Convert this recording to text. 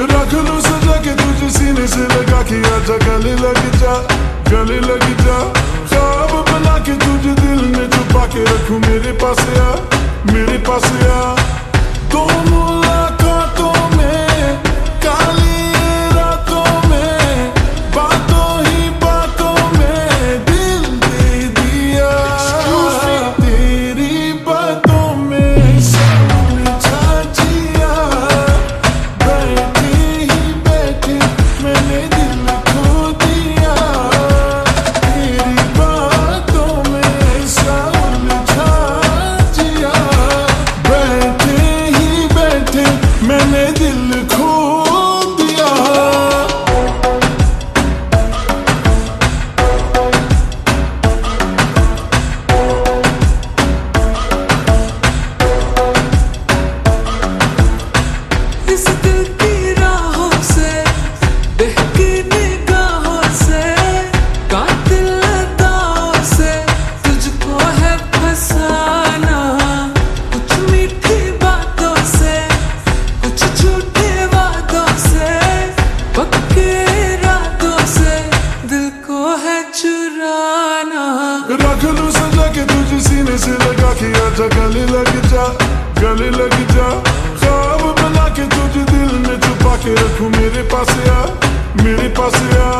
रख लू सजा के तुझे सीने से लगा के आजा गले लग जा गले लग जा ख्वाब बना के तुझे दिल में छुपा के रखू मेरे पास आ मेरे पास आ अच्छी लगा कि आजा गले लग जा गले लग जा खाब बना के तुझे दिल में छुपा के रखूँ मेरे पास आ मेरे पास आ